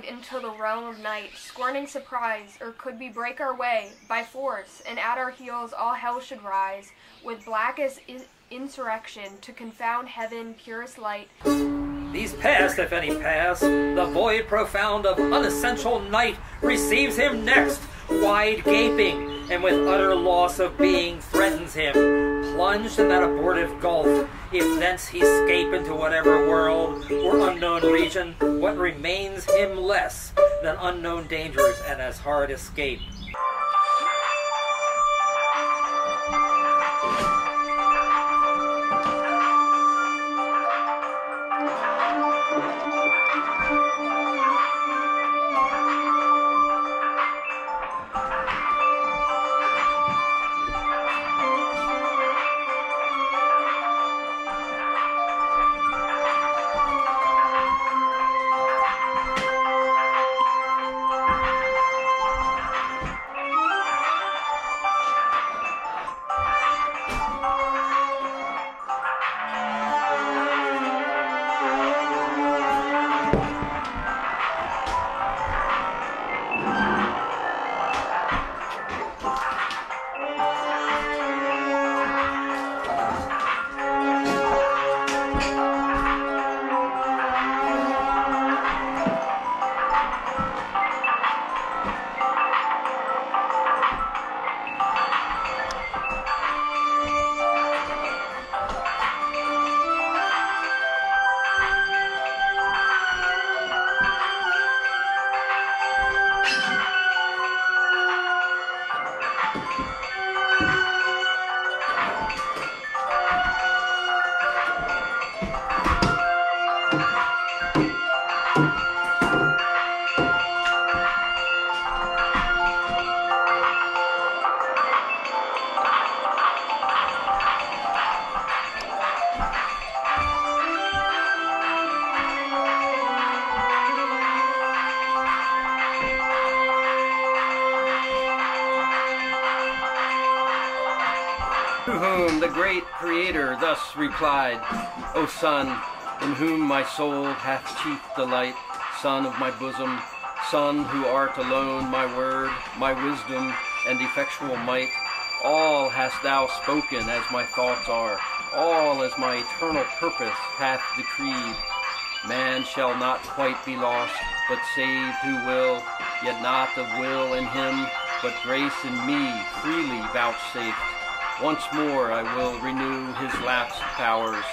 glide into the realm of night, scorning surprise, or could we break our way by force, and at our heels all hell should rise, with blackest insurrection to confound heaven purest light. These pass, if any pass, the void profound of unessential night receives him next, wide gaping, and with utter loss of being threatens him, plunged in that abortive gulf. If thence he scape into whatever world or unknown region, what remains him less than unknown dangers and as hard escape? Replied, O Son, in whom my soul hath chief delight, Son of my bosom, Son who art alone my word, my wisdom, and effectual might, all hast thou spoken as my thoughts are, all as my eternal purpose hath decreed. Man shall not quite be lost, but saved who will, yet not of will in him, but grace in me freely vouchsafed. Once more I will renew his lapsed powers.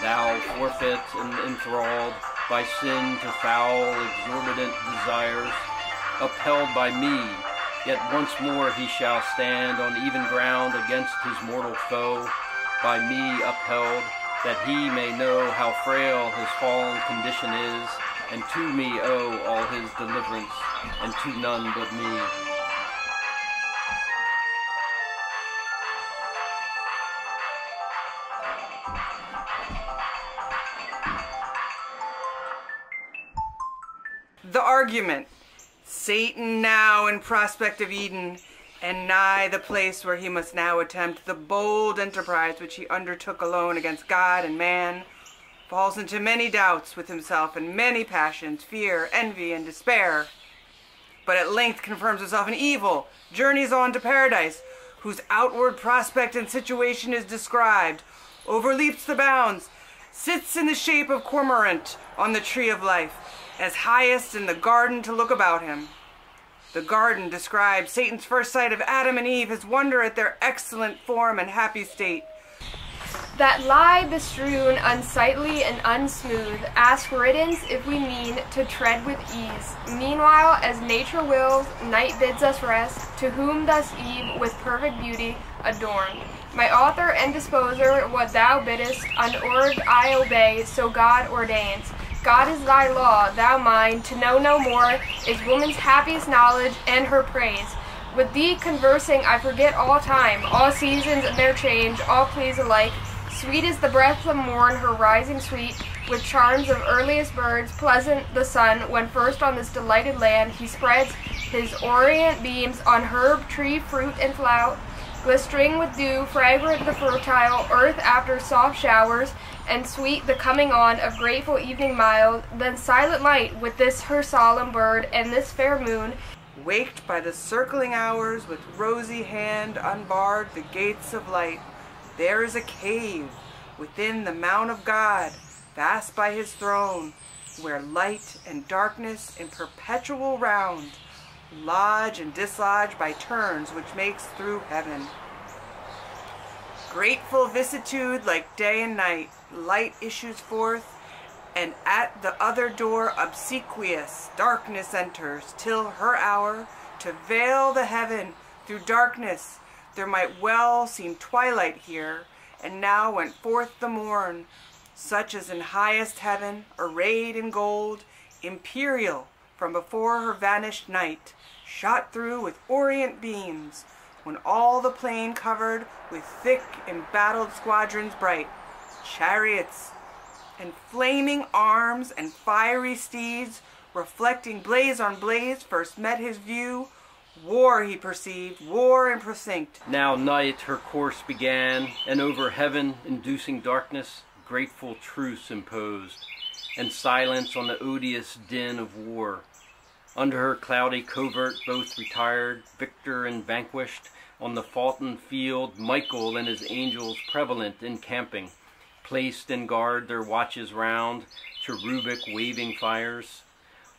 Thou forfeit and enthralled by sin to foul, exorbitant desires, upheld by me, yet once more he shall stand on even ground against his mortal foe, by me upheld, that he may know how frail his fallen condition is, and to me owe all his deliverance, and to none but me. Argument. Satan now in prospect of Eden, and nigh the place where he must now attempt the bold enterprise which he undertook alone against God and man, falls into many doubts with himself and many passions, fear, envy, and despair. But at length confirms himself in evil, journeys on to paradise, whose outward prospect and situation is described, overleaps the bounds, sits in the shape of cormorant on the tree of life, as highest in the garden to look about him. The garden describes Satan's first sight of Adam and Eve, his wonder at their excellent form and happy state. That lie bestrewn unsightly and unsmooth, ask riddance if we mean to tread with ease. Meanwhile, as nature wills, night bids us rest, to whom thus Eve with perfect beauty adorned. My author and disposer, what thou biddest, unordered I obey, so God ordains. God is thy law, thou mine, to know no more is woman's happiest knowledge and her praise. With thee conversing, I forget all time, all seasons and their change, all please alike. Sweet is the breath of morn, her rising sweet, with charms of earliest birds, pleasant the sun, when first on this delighted land he spreads his orient beams on herb, tree, fruit, and flower. glistering with dew, fragrant the fertile earth after soft showers, and sweet the coming on of grateful evening mild, then silent light with this her solemn bird and this fair moon, waked by the circling hours with rosy hand unbarred the gates of light. There is a cave within the mount of God, fast by his throne, where light and darkness in perpetual round lodge and dislodge by turns which makes through heaven. Grateful vicissitude like day and night, light issues forth, and at the other door obsequious darkness enters, till her hour to veil the heaven through darkness. There might well seem twilight here, and now went forth the morn, such as in highest heaven, arrayed in gold, imperial from before her vanished night, shot through with orient beams, when all the plain covered with thick embattled squadrons bright, chariots, and flaming arms and fiery steeds, reflecting blaze on blaze, first met his view. War he perceived, war and precinct. Now night her course began, and over heaven, inducing darkness, grateful truce imposed, and silence on the odious din of war. Under her cloudy covert both retired, victor and vanquished, on the foughten field Michael and his angels prevalent encamping, placed in guard their watches round, cherubic waving fires.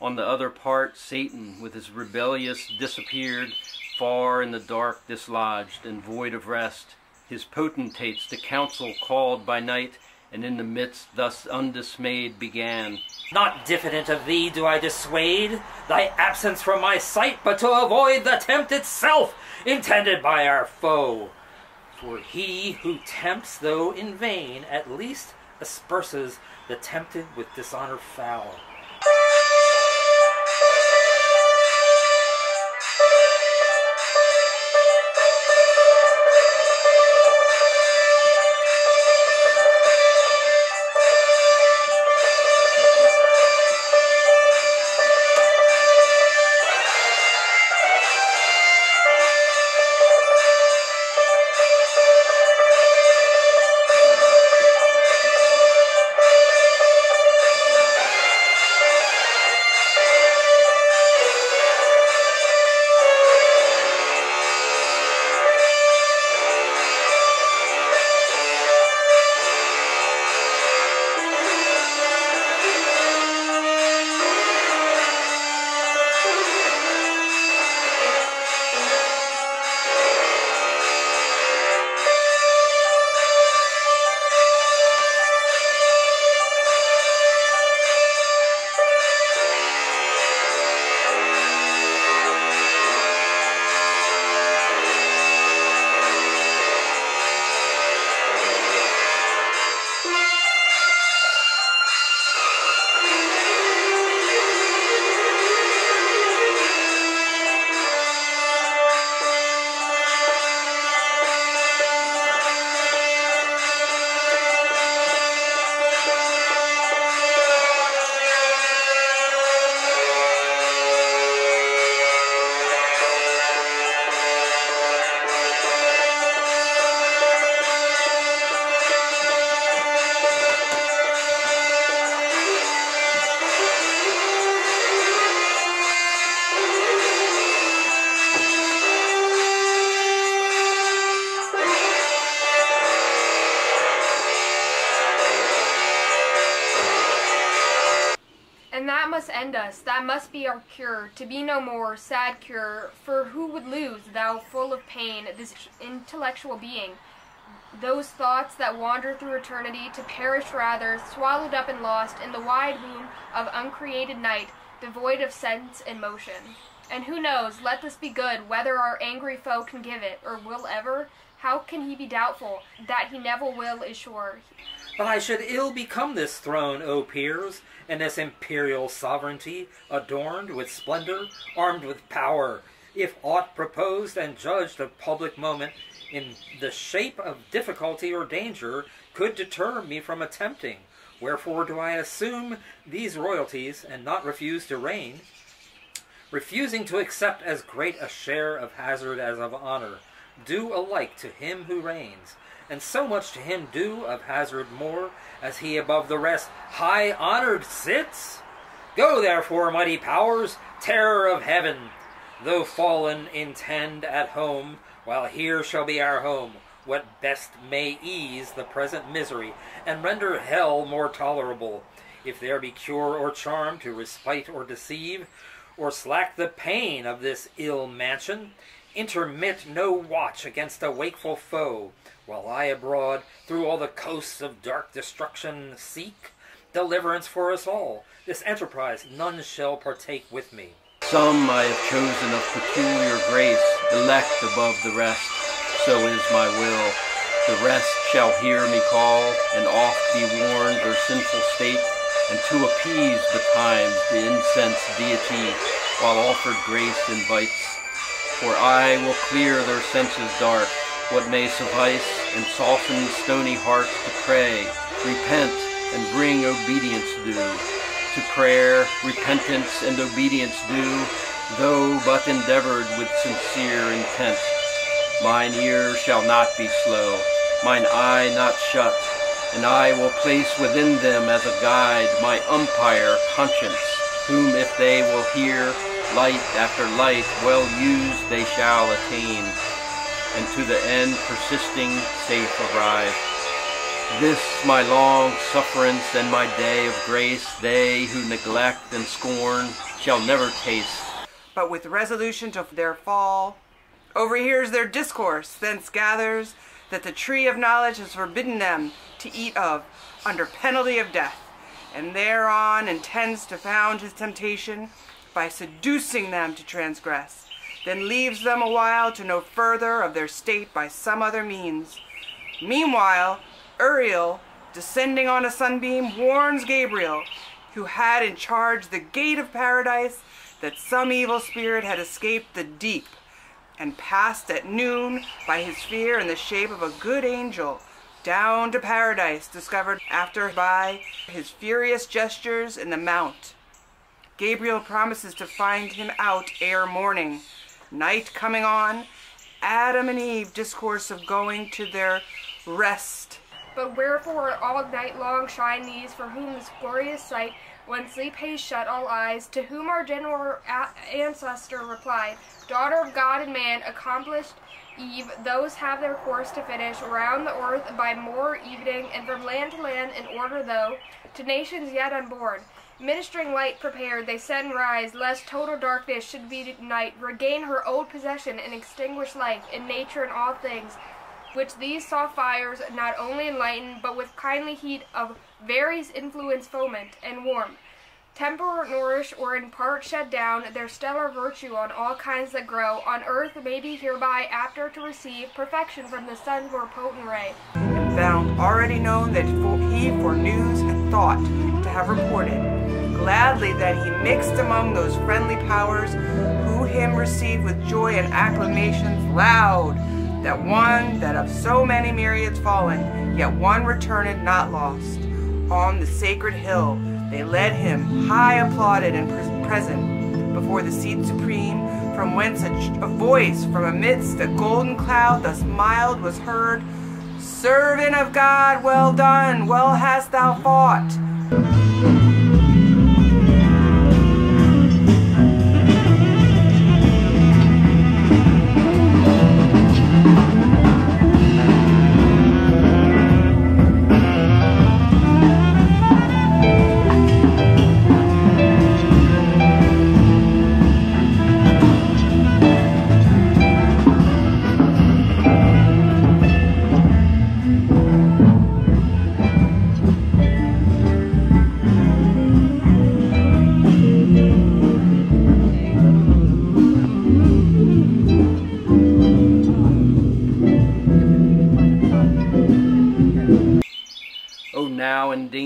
On the other part Satan with his rebellious disappeared, far in the dark dislodged and void of rest, his potentates to council called by night, and in the midst thus undismayed began. Not diffident of thee do I dissuade thy absence from my sight, but to avoid the tempt itself intended by our foe. For he who tempts, though in vain, at least asperses the tempted with dishonor foul. Must end us, that must be our cure, to be no more, sad cure, for who would lose, thou full of pain, this intellectual being? Those thoughts that wander through eternity, to perish rather, swallowed up and lost in the wide womb of uncreated night, devoid of sense and motion. And who knows, let this be good, whether our angry foe can give it, or will ever? How can he be doubtful? That he never will is sure. But I should ill become this throne, O peers, and this imperial sovereignty, adorned with splendor, armed with power, if aught proposed and judged of public moment in the shape of difficulty or danger could deter me from attempting. Wherefore do I assume these royalties and not refuse to reign, refusing to accept as great a share of hazard as of honor, due alike to him who reigns, and so much to him due of hazard more, as he above the rest high honored sits? Go therefore, mighty powers, terror of heaven, though fallen, intend at home, while here shall be our home, what best may ease the present misery, and render hell more tolerable, if there be cure or charm to respite or deceive, or slack the pain of this ill mansion, intermit no watch against a wakeful foe, while I abroad through all the coasts of dark destruction seek deliverance for us all. This enterprise none shall partake with me. Some I have chosen of peculiar grace, elect above the rest. So is my will. The rest shall hear me call, and oft be warned their sinful state, and to appease the betimes the incensed deity, while offered grace invites. For I will clear their senses dark, what may suffice, and soften stony hearts to pray, repent, and bring obedience due. To prayer, repentance, and obedience due, though but endeavored with sincere intent. Mine ear shall not be slow, mine eye not shut, and I will place within them as a guide my umpire conscience, whom if they will hear, light after light well used they shall attain, and to the end persisting safe arrive. This my long sufferance and my day of grace, they who neglect and scorn shall never taste. But with resolution to their fall, overhears their discourse, thence gathers that the tree of knowledge has forbidden them to eat of under penalty of death, and thereon intends to found his temptation by seducing them to transgress, then leaves them awhile to know further of their state by some other means. Meanwhile, Uriel, descending on a sunbeam, warns Gabriel, who had in charge the gate of paradise, that some evil spirit had escaped the deep and passed at noon by his fear in the shape of a good angel down to paradise, discovered after by his furious gestures in the mount. Gabriel promises to find him out ere morning. Night coming on, Adam and Eve discourse of going to their rest. But wherefore all night long shine these, for whom this glorious sight, when sleep haze shut all eyes, to whom our general ancestor replied, Daughter of God and man, accomplished Eve, those have their course to finish, round the earth by more evening, and from land to land in order though, to nations yet unborn. Ministering light prepared, they set and rise, lest total darkness should be night, regain her old possession, and extinguish life in nature and all things, which these soft fires not only enlighten, but with kindly heat of various influence foment and warm. Temper, nourish, or in part shed down their stellar virtue on all kinds that grow, on earth may be hereby after to receive perfection from the sun's more potent ray. and found already known that he for news had thought to have reported. Gladly that he mixed among those friendly powers who him received with joy and acclamations loud, that one that of so many myriads fallen, yet one returned not lost. On the sacred hill they led him, high applauded and pres- present, before the seat supreme, from whence a, a voice from amidst a golden cloud thus mild was heard, Servant of God, well done, well hast thou fought.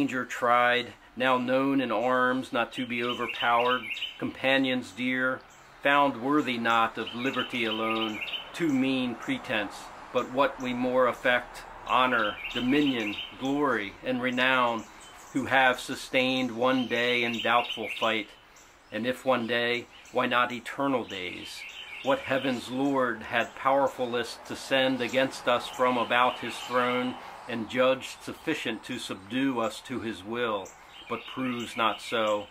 Danger tried, now known in arms not to be overpowered, companions dear, found worthy not of liberty alone, too mean pretense, but what we more affect, honor, dominion, glory, and renown, who have sustained one day in doubtful fight, and if one day, why not eternal days? what heaven's Lord had powerfulness to send against us from about his throne, and judged sufficient to subdue us to his will, but proves not so.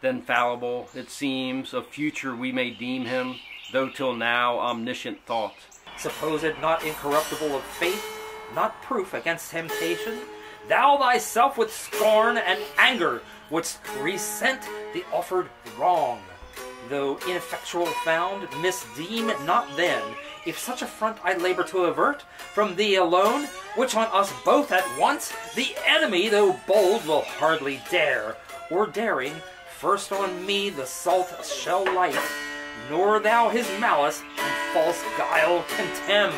Then fallible, it seems, of future we may deem him, though till now omniscient thought. Supposed not incorruptible of faith, not proof against temptation, thou thyself with scorn and anger wouldst resent the offered wrong. Though ineffectual found, misdeem not then, if such affront I labor to avert from thee alone, which on us both at once the enemy, though bold, will hardly dare, or daring, first on me the salt shall light, nor thou his malice and false guile contemn.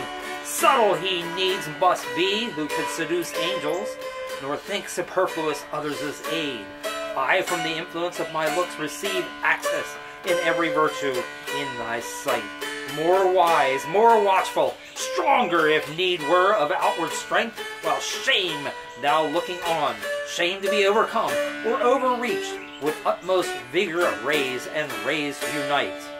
Subtle he needs must be who could seduce angels, nor think superfluous others' aid. I from the influence of my looks receive access in every virtue in thy sight. More wise, more watchful, stronger if need were of outward strength, while shame thou looking on, shame to be overcome or overreached, with utmost vigor raise and raise unite.